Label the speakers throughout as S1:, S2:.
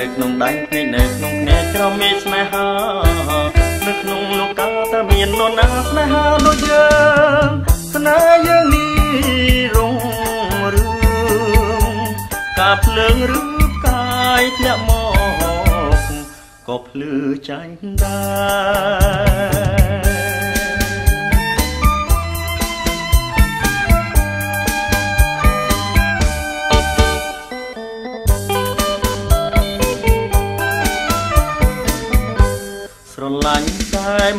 S1: នៅក្នុងដៃភ្នែកនៅក្នុងភ្នែកក្រមេស្នេហានៅក្នុងលោកកាតើមាននរណាស្នេហាដូចយើងស្នេហ៍យើងនេះរុងរឿងកាភ្លើងឬផ្កាយធ្លាក់មកក៏ភ្លឺចាញ់ដែរ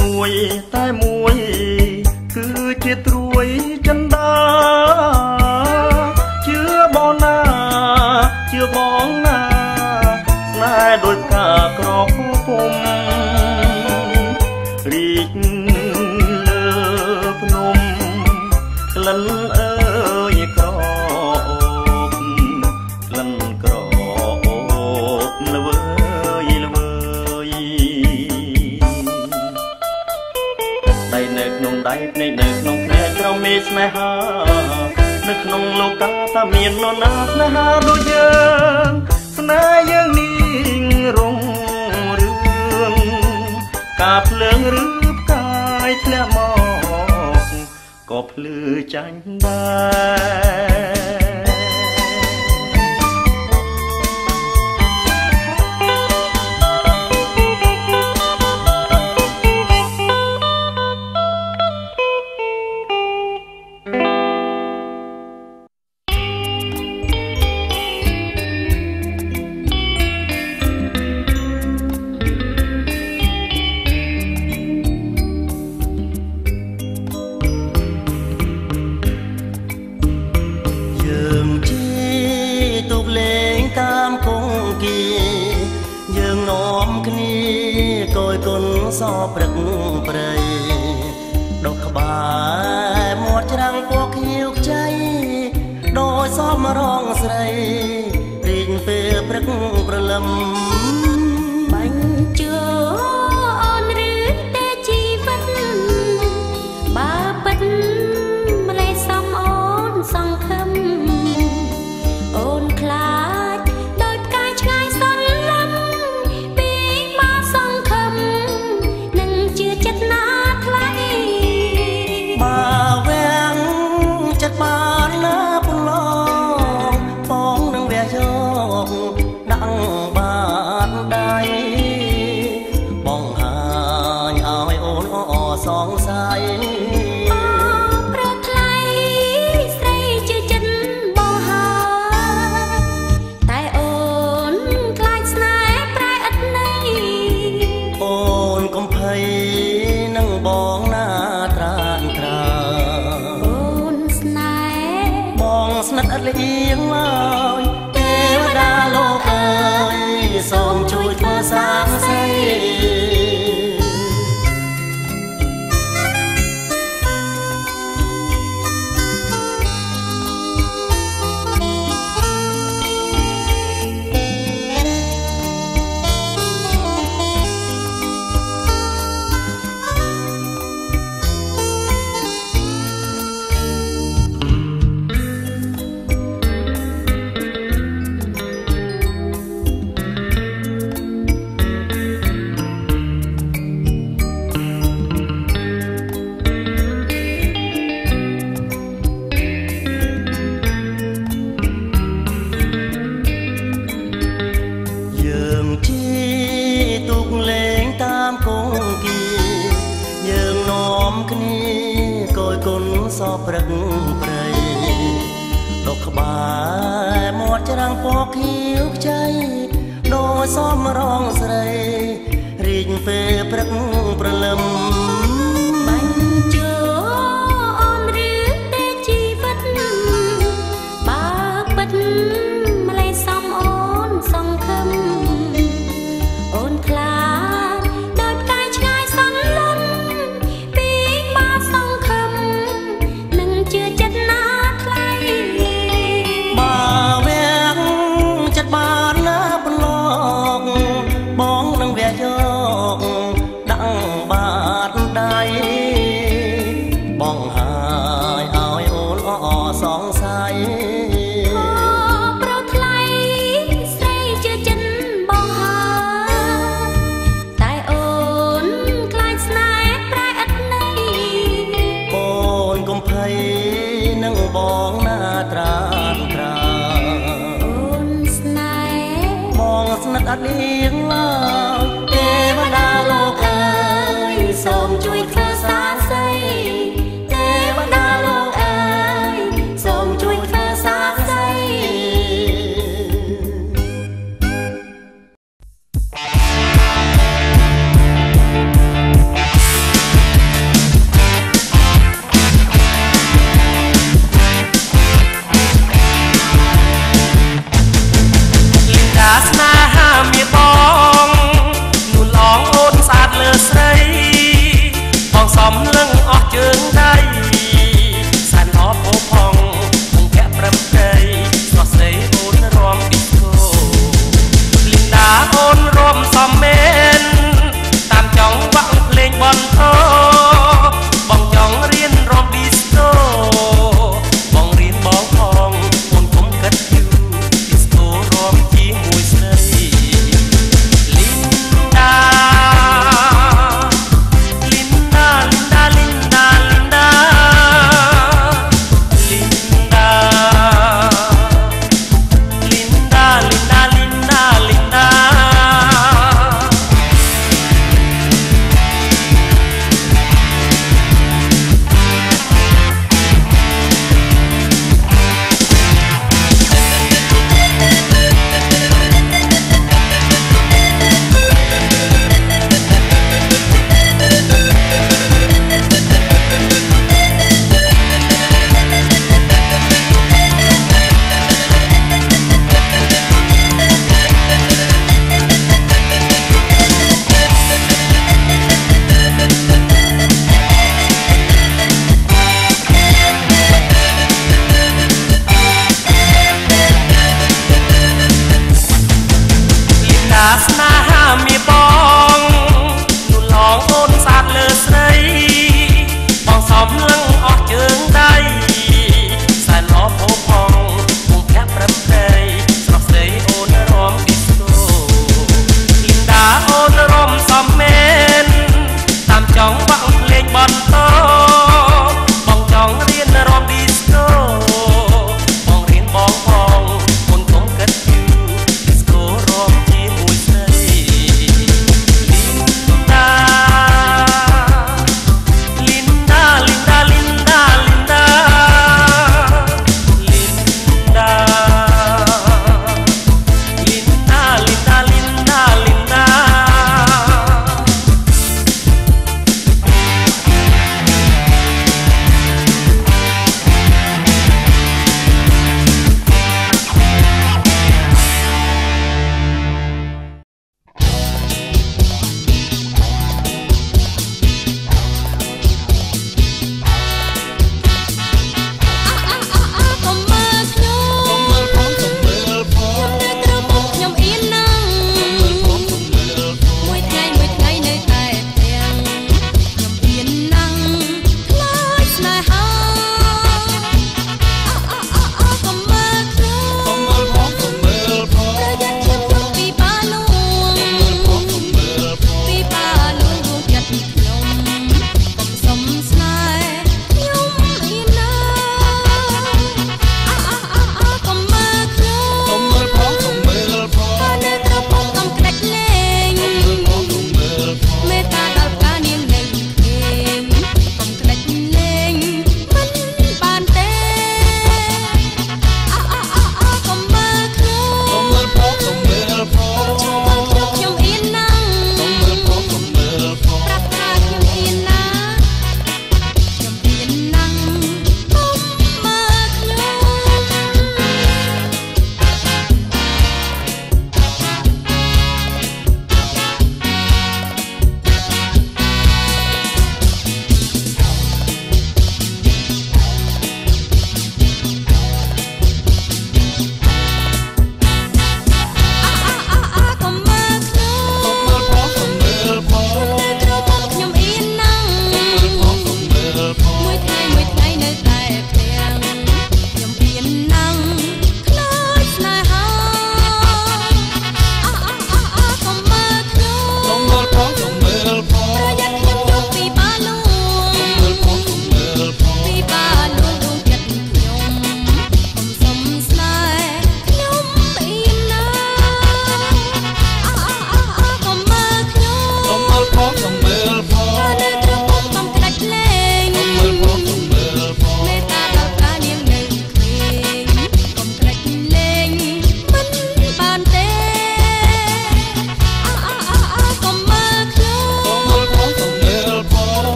S1: មួយតែមួយ កាភ្លើងឬផ្កាយធ្លាក់មកក៏ភ្លឺចាញ់ដែរ
S2: សព្រឹកព្រៃដុសក្បាលមាត់ច្រាំងពណ៌ខៀវខ្ចីដោយសមរងស្រីព្រៀ
S3: ងពេល
S2: ព្រឹកព្រលឹម sông trôi theo សមរងស្រី រីកពេលព្រឹកព្រលឹម
S3: นี้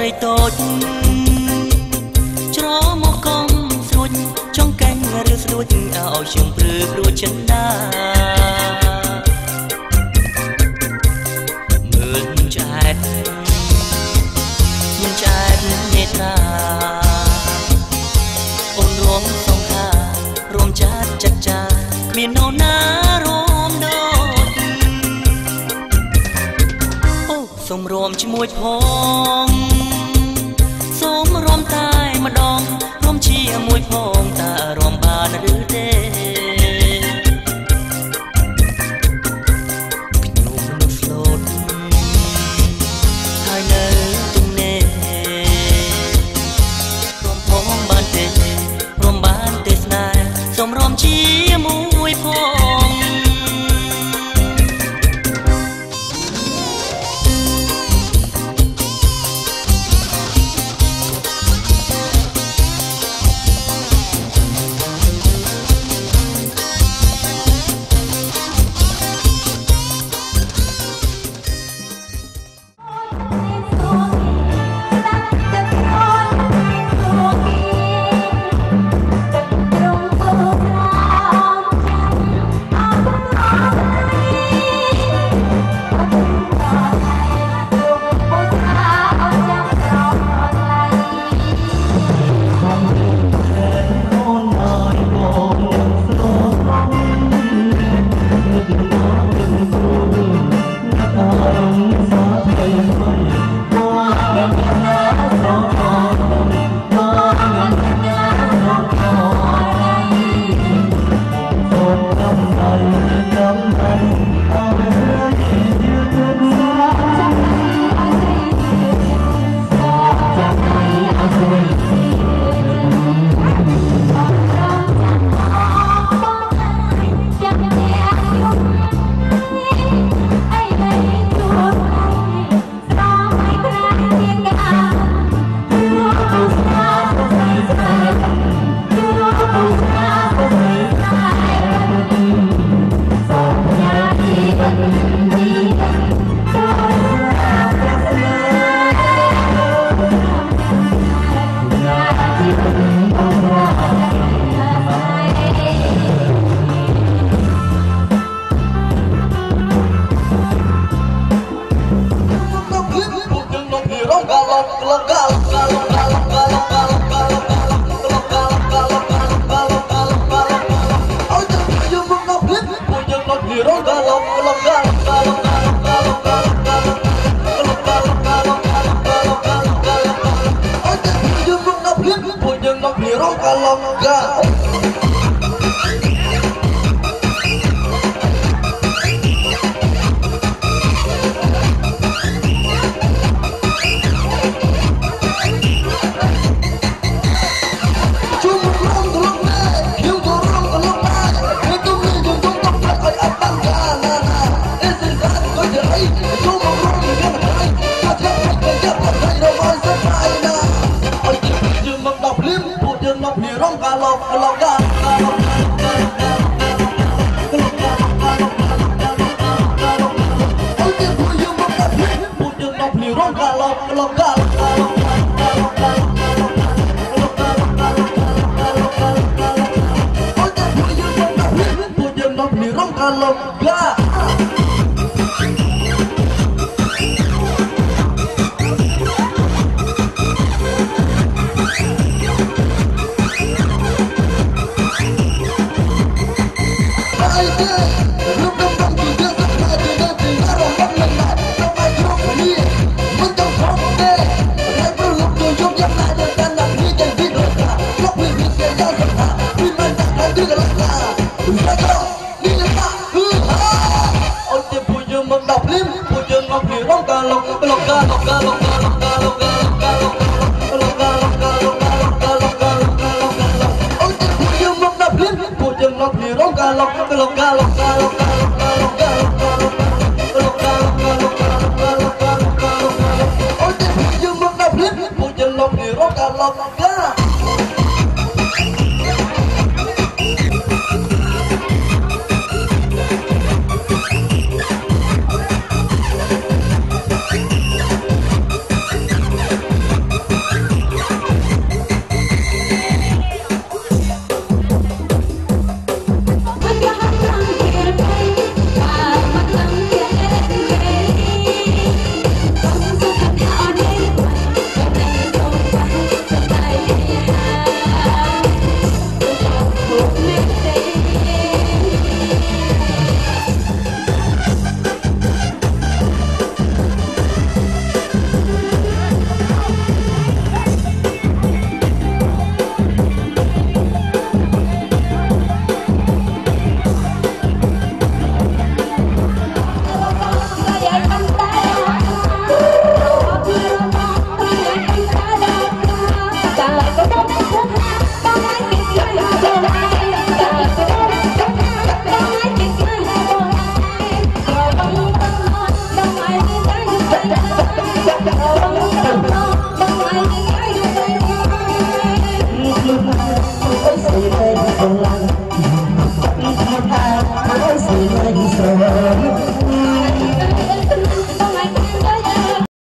S3: ស្រី
S2: តូ
S4: ចច្រមកកងស្រួ
S5: ចចង់កាញ់ឬស្ដួចឲ្យជើងព្រឺព្រួចចិនដាមើលចែកមិនចែកនេត្រាអូនរួមសងខារួមចាត់ចាត់ចាគ្មាននរណារួមដូចអូសូមរួមជាមួយផង ជាមួ